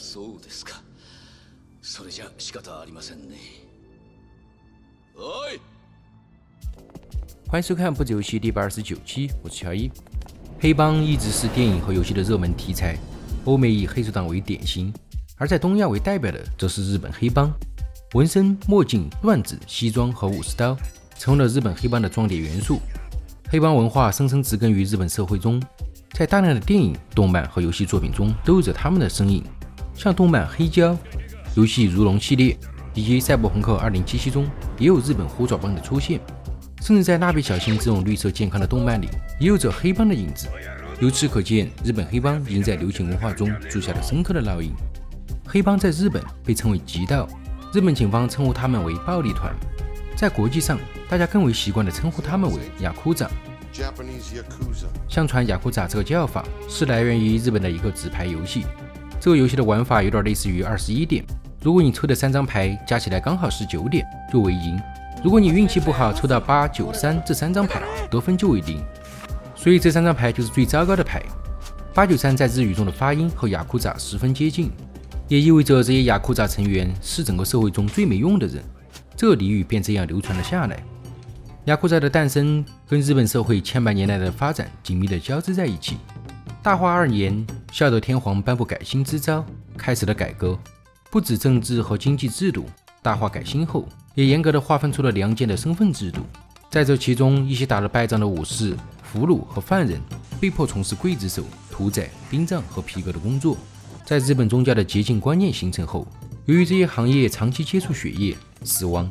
そうですか。それじゃ仕方ありませんね。おい。欢迎收看不止游戏第一百二十九期，我是乔伊。黑帮一直是电影和游戏的热门题材，欧美以黑手党为典型，而在东亚为代表的则是日本黑帮。纹身、墨镜、缎子、西装和武士刀成为了日本黑帮的装点元素。黑帮文化深深植根于日本社会中，在大量的电影、动漫和游戏作品中都有着他们的身影。 像动漫《黑胶》、游戏《如龙》系列以及《赛博朋克2077》中，也有日本虎爪帮的出现。甚至在《蜡笔小新》这种绿色健康的动漫里，也有着黑帮的影子。由此可见，日本黑帮已经在流行文化中铸下了深刻的烙印。黑帮在日本被称为“极道”，日本警方称呼他们为“暴力团”。在国际上，大家更为习惯的称呼他们为“雅库扎”。相传，“雅库扎”这个叫法是来源于日本的一个纸牌游戏。这个游戏的玩法有点类似于二十一点，如果你抽的三张牌加起来刚好是九点，就为赢。如果你运气不好，抽到八九三这三张牌，得分就为零，所以这三张牌就是最糟糕的牌。八九三在日语中的发音和雅库扎十分接近，也意味着这些雅库扎成员是整个社会中最没用的人。这俚语便这样流传了下来。雅库扎的诞生跟日本社会千百年来的发展紧密地交织在一起。大化二年，孝德天皇颁布改新之诏，开始了改革，不止政治和经济制度。大化改新后。也严格的划分出了良贱的身份制度，在这其中，一些打了败仗的武士、俘虏和犯人被迫从事刽子手、屠宰、殡葬和皮革的工作。在日本宗教的洁净观念形成后，由于这些行业长期接触血液、死亡，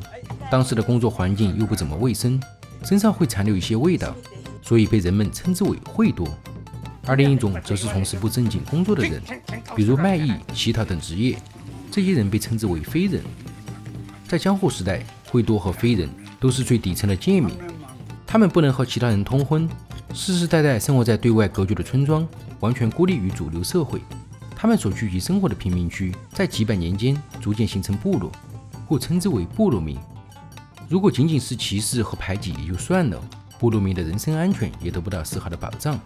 当时的工作环境又不怎么卫生，身上会残留一些味道，所以被人们称之为秽多。而另一种则是从事不正经工作的人，比如卖艺、乞讨等职业，这些人被称之为非人。在江户时代，会多和非人都是最底层的贱民，他们不能和其他人通婚，世世代代生活在对外隔绝的村庄，完全孤立于主流社会。他们所聚集生活的贫民区，在几百年间逐渐形成部落，故称之为部落民。如果仅仅是歧视和排挤也就算了，部落民的人身安全也得不到丝毫的保障。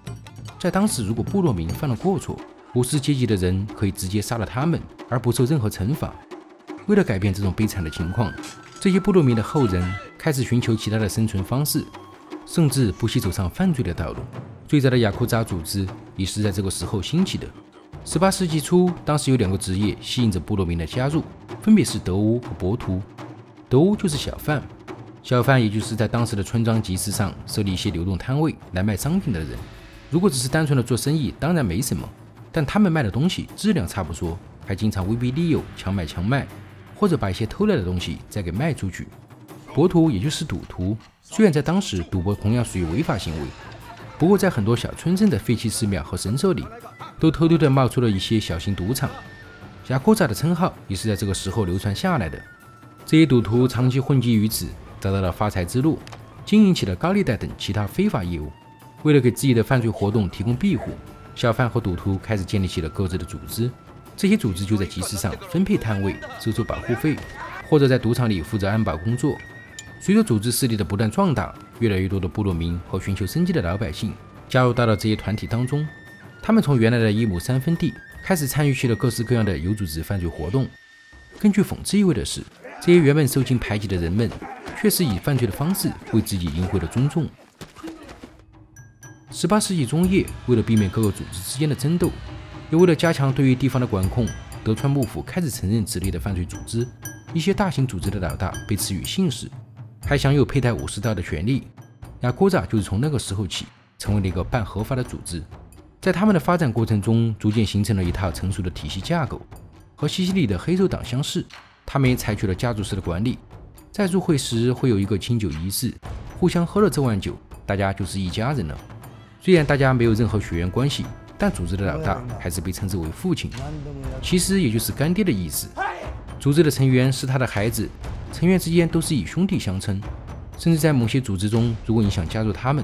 在当时，如果部落民犯了过错，武士阶级的人可以直接杀了他们，而不受任何惩罚。为了改变这种悲惨的情况，这些部落民的后人开始寻求其他的生存方式，甚至不惜走上犯罪的道路。最早的雅库扎组织也是在这个时候兴起的。18世纪初，当时有两个职业吸引着部落民的加入，分别是德乌和博图。德乌就是小贩，小贩也就是在当时的村庄集市上设立一些流动摊位来卖商品的人。如果只是单纯的做生意，当然没什么，但他们卖的东西质量差不多，还经常威逼利诱、强买强卖。或者把一些偷来的东西再给卖出去。博徒也就是赌徒，虽然在当时赌博同样属于违法行为，不过在很多小村镇的废弃寺庙和神社里，都偷偷地冒出了一些小型赌场。雅库扎的称号也是在这个时候流传下来的。这些赌徒长期混迹于此，找到了发财之路，经营起了高利贷等其他非法业务。为了给自己的犯罪活动提供庇护，小贩和赌徒开始建立起了各自的组织。这些组织就在集市上分配摊位、收取保护费，或者在赌场里负责安保工作。随着组织势力的不断壮大，越来越多的部落民和寻求生计的老百姓加入到了这些团体当中。他们从原来的一亩三分地开始参与起了各式各样的有组织犯罪活动。更具讽刺意味的是，这些原本受尽排挤的人们，却是以犯罪的方式为自己赢回了尊重。十八世纪中叶，为了避免各个组织之间的争斗。也为了加强对于地方的管控，德川幕府开始承认此类的犯罪组织。一些大型组织的老大被赐予姓氏，还享有佩戴武士刀的权利。雅库扎就是从那个时候起成为了一个半合法的组织。在他们的发展过程中，逐渐形成了一套成熟的体系架构。和西西里的黑手党相似，他们也采取了家族式的管理。在入会时会有一个清酒仪式，互相喝了这碗酒，大家就是一家人了。虽然大家没有任何血缘关系。但组织的老大还是被称之为父亲，其实也就是干爹的意思。组织的成员是他的孩子，成员之间都是以兄弟相称。甚至在某些组织中，如果你想加入他们，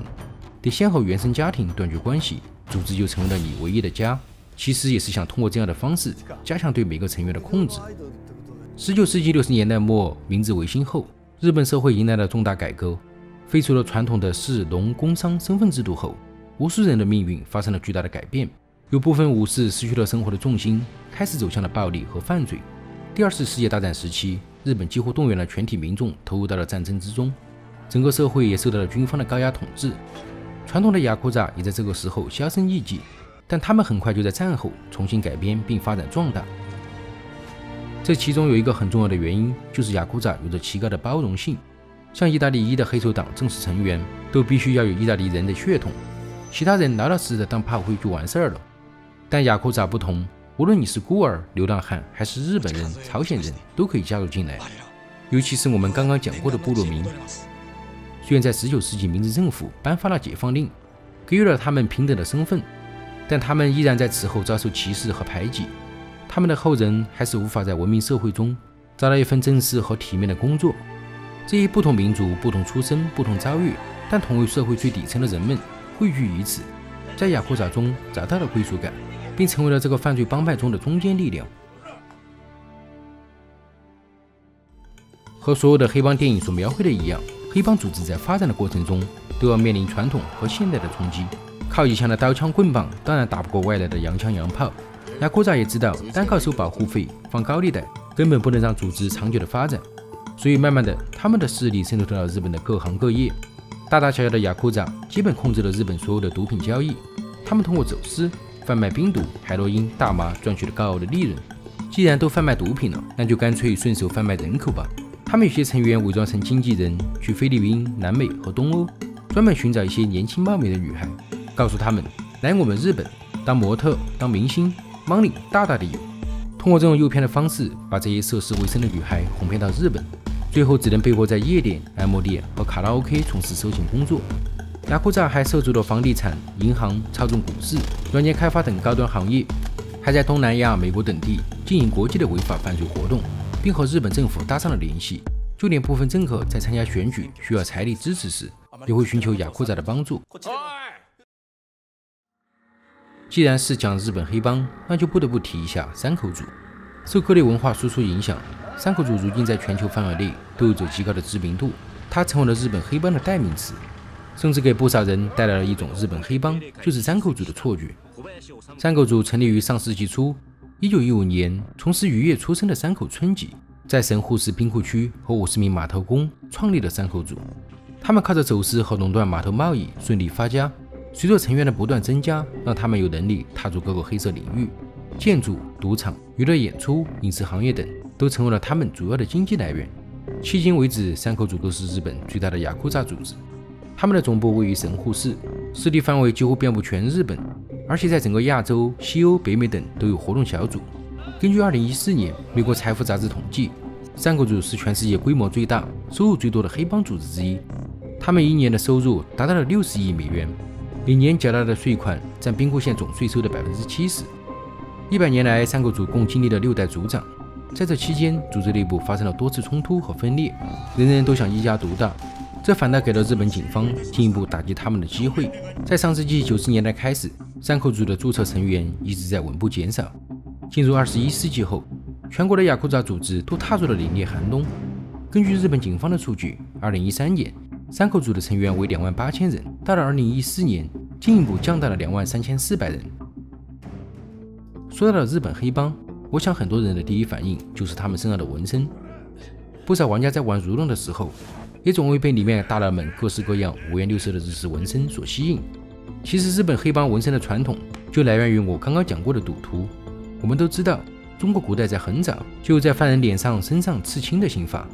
得先和原生家庭断绝关系，组织就成为了你唯一的家。其实也是想通过这样的方式加强对每个成员的控制。十九世纪六十年代末，明治维新后，日本社会迎来了重大改革，废除了传统的士农工商身份制度后。无数人的命运发生了巨大的改变，有部分武士失去了生活的重心，开始走向了暴力和犯罪。第二次世界大战时期，日本几乎动员了全体民众投入到了战争之中，整个社会也受到了军方的高压统治。传统的雅库扎也在这个时候销声匿迹，但他们很快就在战后重新改编并发展壮大。这其中有一个很重要的原因，就是雅库扎有着极高的包容性。像意大利一的黑手党正式成员都必须要有意大利人的血统，其他人老老实实的当炮灰就完事儿了。但雅库扎不同，无论你是孤儿、流浪汉，还是日本人、朝鲜人，都可以加入进来。尤其是我们刚刚讲过的部落民，虽然在19世纪明治政府颁发了解放令，给予了他们平等的身份，但他们依然在此后遭受歧视和排挤。他们的后人还是无法在文明社会中找到一份正式和体面的工作。这一不同民族、不同出身、不同遭遇，但同为社会最底层的人们汇聚于此，在雅库扎中找到了归属感。并成为了这个犯罪帮派中的中坚力量。和所有的黑帮电影所描绘的一样，黑帮组织在发展的过程中都要面临传统和现代的冲击。靠一枪的刀枪棍棒当然打不过外来的洋枪洋炮。雅库扎也知道，单靠收保护费、放高利贷根本不能让组织长久的发展，所以慢慢的，他们的势力渗透到了日本的各行各业。大大小小的雅库扎基本控制了日本所有的毒品交易，他们通过走私。贩卖冰毒、海洛因、大麻赚取了高额的利润。既然都贩卖毒品了，那就干脆顺手贩卖人口吧。他们有些成员伪装成经纪人，去菲律宾、南美和东欧，专门寻找一些年轻貌美的女孩，告诉他们来我们日本当模特、当明星，money 大大的有。通过这种诱骗的方式，把这些涉世未深的女孩哄骗到日本，最后只能被迫在夜店、按摩店和卡拉 OK 从事收钱工作。雅库扎还涉足了房地产、银行、操纵股市、软件开发等高端行业，还在东南亚、美国等地经营国际的违法犯罪活动，并和日本政府搭上了联系。就连部分政客在参加选举需要财力支持时，也会寻求雅库扎的帮助。既然是讲日本黑帮，那就不得不提一下山口组。受各类文化输出影响，山口组如今在全球范围内都有着极高的知名度，它成为了日本黑帮的代名词。甚至给不少人带来了一种日本黑帮就是山口组的错觉。山口组成立于上世纪初，1915年，从事渔业出身的山口春吉在神户市兵库区和五十名码头工创立了山口组。他们靠着走私和垄断码头贸易顺利发家。随着成员的不断增加，让他们有能力踏入各个黑色领域，建筑、赌场、娱乐演出、影视行业等都成为了他们主要的经济来源。迄今为止，山口组都是日本最大的雅库扎组织。他们的总部位于神户市，势力范围几乎遍布全日本，而且在整个亚洲、西欧、北美等都有活动小组。根据2014年美国财富杂志统计，山口组是全世界规模最大、收入最多的黑帮组织之一。他们一年的收入达到了60亿美元，每年缴纳的税款占兵库县总税收的百分之七十。一百年来，三口组共经历了六代组长，在这期间，组织内部发生了多次冲突和分裂，人人都想一家独大。这反倒给了日本警方进一步打击他们的机会。在上世纪九十年代开始，山口组的注册成员一直在稳步减少。进入二十一世纪后，全国的雅库扎组织都踏入了凛冽寒冬。根据日本警方的数据，二零一三年山口组的成员为两万八千人，到了二零一四年进一步降到了两万三千四百人。说到了日本黑帮，我想很多人的第一反应就是他们身上的纹身。不少玩家在玩如龙的时候。也总会被里面大佬们各式各样、五颜六色的日式纹身所吸引。其实，日本黑帮纹身的传统就来源于我刚刚讲过的赌徒。我们都知道，中国古代在很早就在犯人脸上、身上刺青的刑法。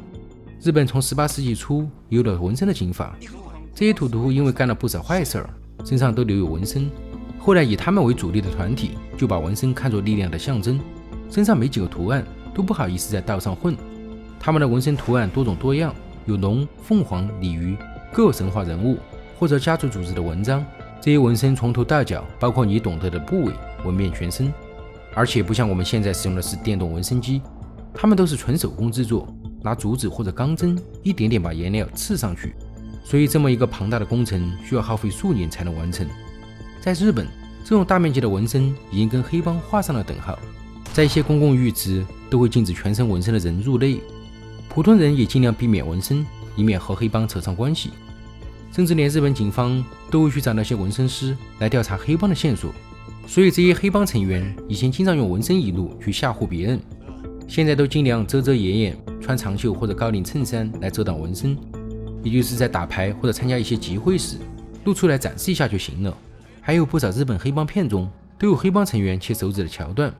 日本从18世纪初有了纹身的刑法。这些赌徒因为干了不少坏事儿，身上都留有纹身。后来以他们为主力的团体就把纹身看作力量的象征，身上没几个图案都不好意思在道上混。他们的纹身图案多种多样。有龙、凤凰、鲤鱼，各神话人物或者家族组织的文章。这些纹身从头到脚，包括你懂得的部位，纹遍全身。而且不像我们现在使用的是电动纹身机，他们都是纯手工制作，拿竹子或者钢针一点点把颜料刺上去。所以这么一个庞大的工程需要耗费数年才能完成。在日本，这种大面积的纹身已经跟黑帮画上了等号，在一些公共浴池都会禁止全身纹身的人入内。普通人也尽量避免纹身，以免和黑帮扯上关系。甚至连日本警方都会去找那些纹身师来调查黑帮的线索。所以这些黑帮成员以前经常用纹身一路去吓唬别人，现在都尽量遮遮掩掩，穿长袖或者高领衬衫来遮挡纹身，也就是在打牌或者参加一些集会时露出来展示一下就行了。还有不少日本黑帮片中都有黑帮成员切手指的桥段。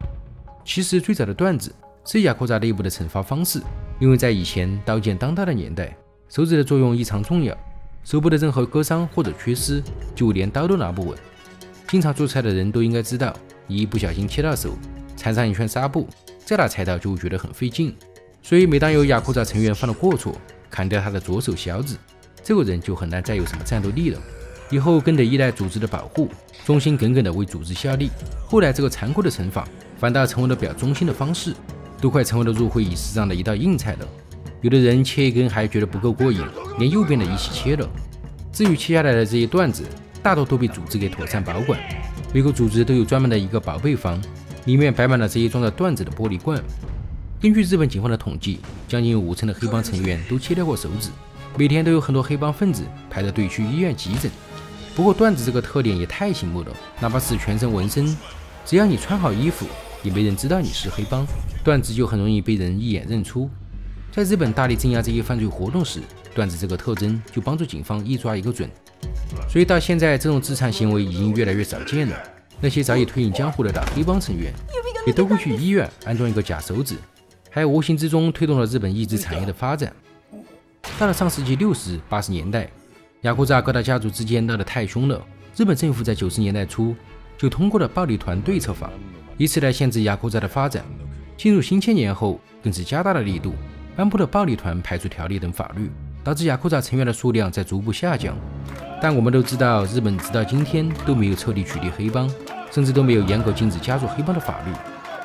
其实最早的段子是雅库扎内部的惩罚方式，因为在以前刀剑当道的年代，手指的作用异常重要，手部的任何割伤或者缺失，就连刀都拿不稳。经常做菜的人都应该知道，一不小心切到手，缠上一圈纱布，再拿菜刀就会觉得很费劲。所以每当有雅库扎成员犯了过错，砍掉他的左手小指，这个人就很难再有什么战斗力了，以后更得依赖组织的保护，忠心耿耿地为组织效力。后来这个残酷的惩罚反倒成为了表忠心的方式，都快成为了入会仪式上的一道硬菜了。有的人切一根还觉得不够过瘾，连右边的一起切了。至于切下来的这些段子，大多都被组织给妥善保管，每个组织都有专门的一个宝贝房，里面摆满了这些装着段子的玻璃罐。根据日本警方的统计，将近五成的黑帮成员都切掉过手指，每天都有很多黑帮分子排着队去医院急诊。不过段子这个特点也太醒目了，哪怕是全身纹身，只要你穿好衣服，也没人知道你是黑帮，段子就很容易被人一眼认出。在日本大力镇压这些犯罪活动时，段子这个特征就帮助警方一抓一个准。所以到现在，这种自残行为已经越来越少见了。那些早已退隐江湖的大黑帮成员，也都会去医院安装一个假手指，还无形之中推动了日本意志产业的发展。到了上世纪六十八十年代，雅库扎各大家族之间闹得太凶了，日本政府在九十年代初就通过了暴力团对策法，以此来限制雅库扎的发展。进入新千年后，更是加大了力度，颁布了暴力团排除条例等法律，导致雅库扎成员的数量在逐步下降。但我们都知道，日本直到今天都没有彻底取缔黑帮，甚至都没有严格禁止加入黑帮的法律。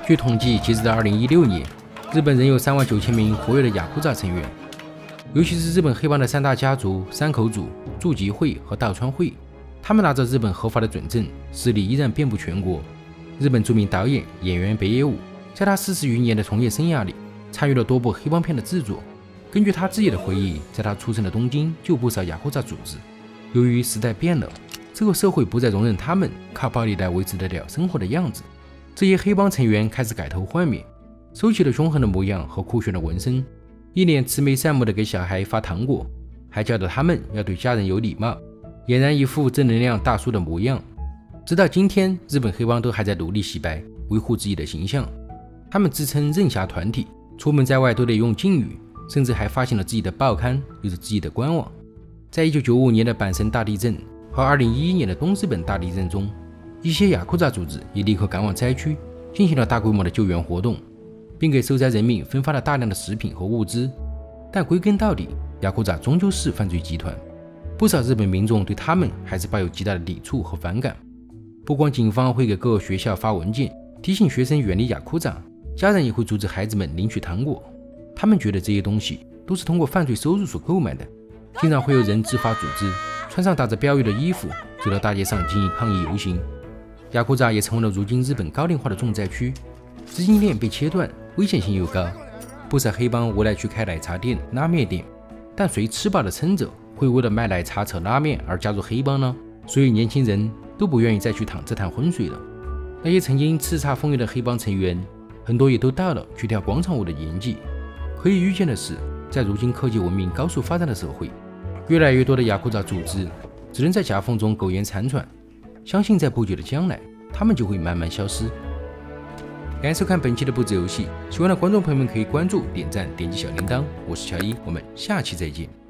据统计，截止到2016年，日本仍有3万九千名活跃的雅库扎成员。尤其是日本黑帮的三大家族——山口组、筑吉会和道川会，他们拿着日本合法的准证，势力依然遍布全国。日本著名导演、演员北野武，在他四十余年的从业生涯里，参与了多部黑帮片的制作。根据他自己的回忆，在他出生的东京就不少雅库扎组织。由于时代变了，这个社会不再容忍他们靠暴力来维持得了生活的样子，这些黑帮成员开始改头换面，收起了凶狠的模样和酷炫的纹身，一脸慈眉善目的给小孩发糖果，还教导他们要对家人有礼貌，俨然一副正能量大叔的模样。直到今天，日本黑帮都还在努力洗白，维护自己的形象。他们自称任侠团体，出门在外都得用敬语，甚至还发行了自己的报刊，有着自己的官网。在一九九五年的阪神大地震和二零一一年的东日本大地震中，一些雅库扎组织也立刻赶往灾区，进行了大规模的救援活动，并给受灾人民分发了大量的食品和物资。但归根到底，雅库扎终究是犯罪集团，不少日本民众对他们还是抱有极大的抵触和反感。不光警方会给各个学校发文件提醒学生远离雅库扎，家人也会阻止孩子们领取糖果，他们觉得这些东西都是通过犯罪收入所购买的。经常会有人自发组织，穿上打着标语的衣服，走到大街上进行抗议游行。雅库扎也成为了如今日本高龄化的重灾区，资金链被切断，危险性又高。不少黑帮无奈去开奶茶店、拉面店，但谁吃饱了撑着会为了卖奶茶、扯拉面而加入黑帮呢？所以年轻人都不愿意再去淌这潭浑水了。那些曾经叱咤风云的黑帮成员，很多也都到了去跳广场舞的年纪。可以预见的是，在如今科技文明高速发展的社会，越来越多的雅库扎组织只能在夹缝中苟延残喘，相信在不久的将来，他们就会慢慢消失。感谢收看本期的布置游戏，喜欢的观众朋友们可以关注、点赞、点击小铃铛。我是乔伊，我们下期再见。